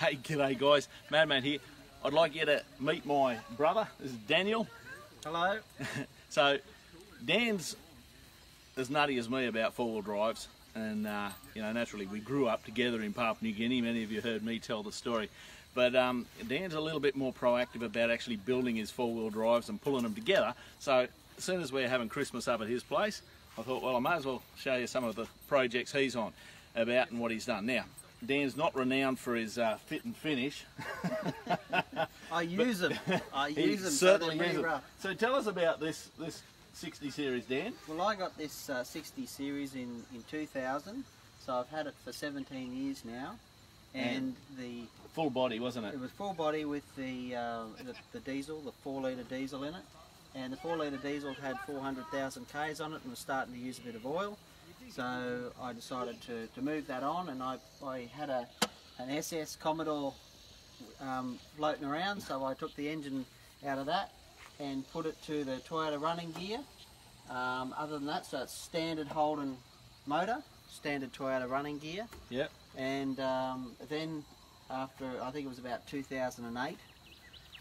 Hey, g'day guys, Mad Matt here. I'd like you to meet my brother. This is Daniel. Hello. so, Dan's as nutty as me about four-wheel drives, and uh, you know, naturally, we grew up together in Papua New Guinea. Many of you heard me tell the story. But um, Dan's a little bit more proactive about actually building his four-wheel drives and pulling them together. So, as soon as we're having Christmas up at his place, I thought, well, I may as well show you some of the projects he's on about and what he's done. Now, Dan's not renowned for his uh, fit and finish. I use them. I use them. Certainly so use them. So tell us about this this 60 series, Dan. Well, I got this uh, 60 series in in 2000, so I've had it for 17 years now, and, and the full body, wasn't it? It was full body with the uh, the, the diesel, the four litre diesel in it, and the four litre diesel had 400,000 k's on it and was starting to use a bit of oil. So I decided to, to move that on and I, I had a, an SS Commodore um, floating around so I took the engine out of that and put it to the Toyota running gear. Um, other than that, so it's standard Holden motor, standard Toyota running gear. Yep. And um, then after, I think it was about 2008,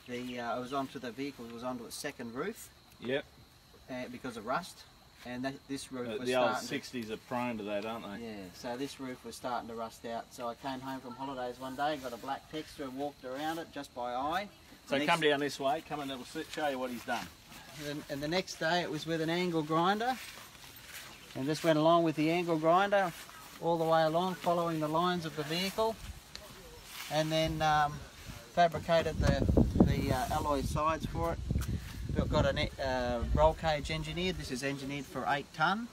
the uh, I was onto the vehicle, it was onto its second roof. Yep. Uh, because of rust and that, this roof uh, was the old 60s to, are prone to that aren't they? Yeah so this roof was starting to rust out. So I came home from holidays one day got a black texta and walked around it just by eye. So next, come down this way come and we'll show you what he's done. And, and the next day it was with an angle grinder. And this went along with the angle grinder all the way along following the lines of the vehicle. And then um, fabricated the, the uh, alloy sides for it We've got a uh, roll cage engineered. This is engineered for 8 tonne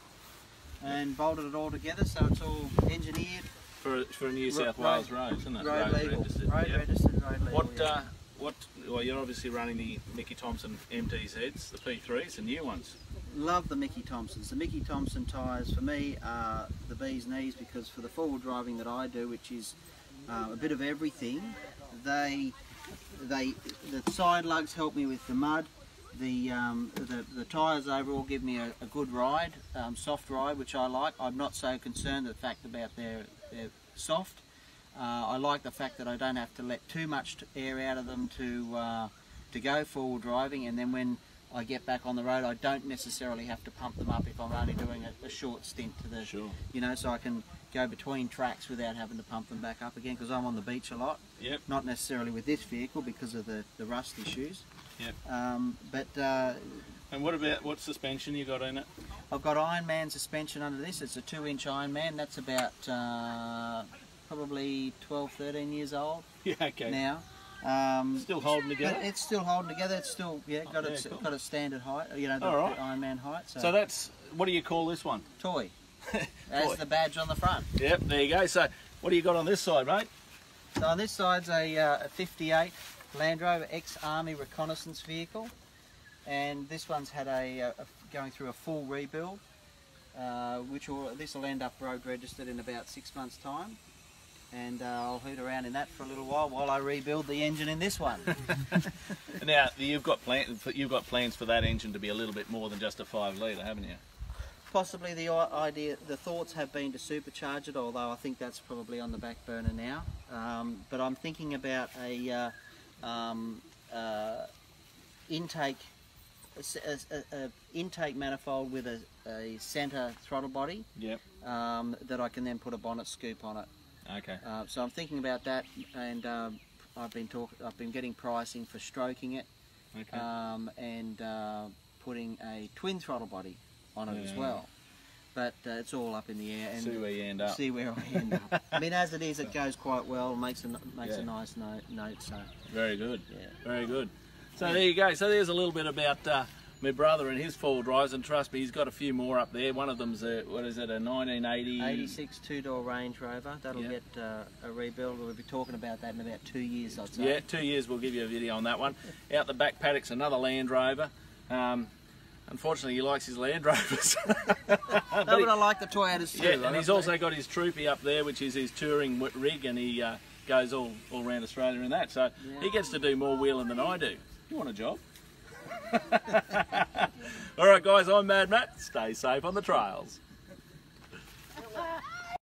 and bolted it all together so it's all engineered. For, for New South Wales road, isn't it? Road, road legal. Registered. Road registered, road legal. What, uh, what, well, you're obviously running the Mickey Thompson MTZs, the P3s, the new ones. Love the Mickey Thompsons. The Mickey Thompson tyres for me are the bee's knees because for the forward driving that I do, which is uh, a bit of everything, they, they, the side lugs help me with the mud, the, um, the, the tyres overall give me a, a good ride, um, soft ride, which I like. I'm not so concerned the fact about their, their soft. Uh, I like the fact that I don't have to let too much air out of them to uh, to go forward driving, and then when I get back on the road, I don't necessarily have to pump them up if I'm only doing a, a short stint to the, sure. you know, so I can go between tracks without having to pump them back up again because I'm on the beach a lot. Yep. Not necessarily with this vehicle because of the, the rust issues. Yep. Um, but uh, and what about what suspension you got in it? I've got Ironman suspension under this. It's a two-inch Ironman. That's about uh, probably 12, 13 years old. Yeah. Okay. Now. Um, still holding together. It's still holding together. It's still yeah got oh, yeah, its cool. got a standard height. You know the, All right. the Ironman height. So. so that's what do you call this one? Toy. As the badge on the front. Yep. There you go. So what do you got on this side, mate? So on this side's a, uh, a 58 Land Rover ex-Army reconnaissance vehicle and this one's had a, a going through a full rebuild uh, which will, this will end up road registered in about six months time and uh, I'll hoot around in that for a little while while I rebuild the engine in this one. now you've got plans you've got plans for that engine to be a little bit more than just a five litre, haven't you? Possibly the idea, the thoughts have been to supercharge it, although I think that's probably on the back burner now. Um, but I'm thinking about a uh, um, uh, intake a, a, a, intake manifold with a, a centre throttle body yep. um, that I can then put a bonnet scoop on it. Okay. Uh, so I'm thinking about that, and um, I've been talk I've been getting pricing for stroking it, okay. um, and uh, putting a twin throttle body on it yeah. as well but uh, it's all up in the air. And see where you end up. See where I end up. I mean, as it is, it goes quite well. Makes a makes yeah. a nice note. note so very good. Yeah. Very good. So there you go. So there's a little bit about. Uh, my brother and his four drives, and trust me, he's got a few more up there. One of them's a, what is it, a 1980? 86 two-door Range Rover. That'll get uh, a rebuild. We'll be talking about that in about two years, I'd say. Yeah, two years. We'll give you a video on that one. Out the back paddock's another Land Rover. Um, Unfortunately, he likes his Land Rovers. no, but I like the Toyotas too. Yeah, and he's also got his Troopy up there, which is his touring rig, and he uh, goes all, all around Australia in that. So yeah. he gets to do more wheeling than I do. You want a job? All right, guys, I'm Mad Matt. Stay safe on the trails.